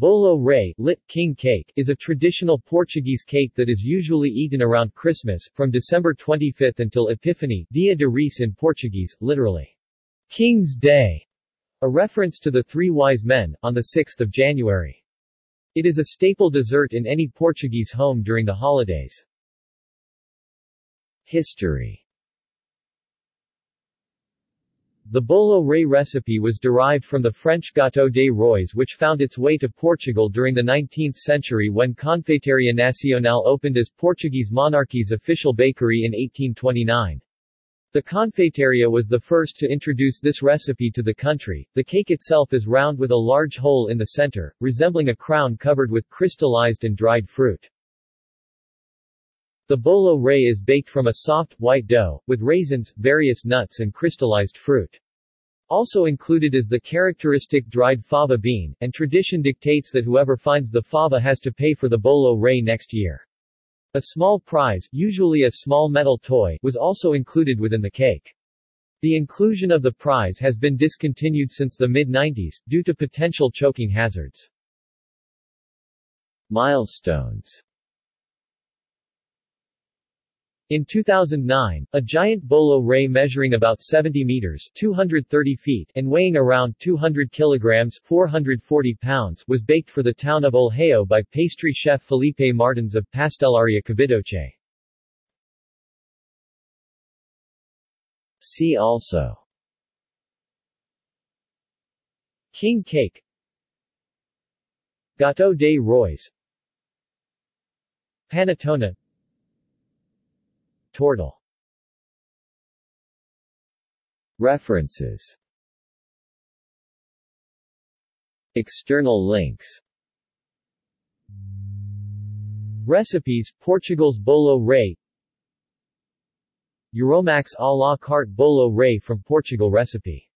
Bolo rei, lit king cake, is a traditional Portuguese cake that is usually eaten around Christmas, from December 25 until Epiphany, Dia de Reis in Portuguese, literally, King's Day, a reference to the three wise men, on 6 January. It is a staple dessert in any Portuguese home during the holidays. History The bolo rei recipe was derived from the French gâteau des rois which found its way to Portugal during the 19th century when Confeitaria Nacional opened as Portuguese monarchy's official bakery in 1829. The Confeitaria was the first to introduce this recipe to the country. The cake itself is round with a large hole in the center, resembling a crown covered with crystallized and dried fruit. The bolo rei is baked from a soft, white dough, with raisins, various nuts and crystallized fruit. Also included is the characteristic dried fava bean, and tradition dictates that whoever finds the fava has to pay for the bolo rei next year. A small prize, usually a small metal toy, was also included within the cake. The inclusion of the prize has been discontinued since the mid-90s, due to potential choking hazards. Milestones in 2009, a giant bolo rei measuring about 70 meters 230 feet and weighing around 200 kilograms 440 pounds was baked for the town of Olhão by pastry chef Felipe Martins of Pastelaria Cabidoche. See also King cake Gâteau des Rois Panettone Tortell. References. External links. Recipes, Portugal's Bolo Rei. Euromax à la carte Bolo Rei from Portugal recipe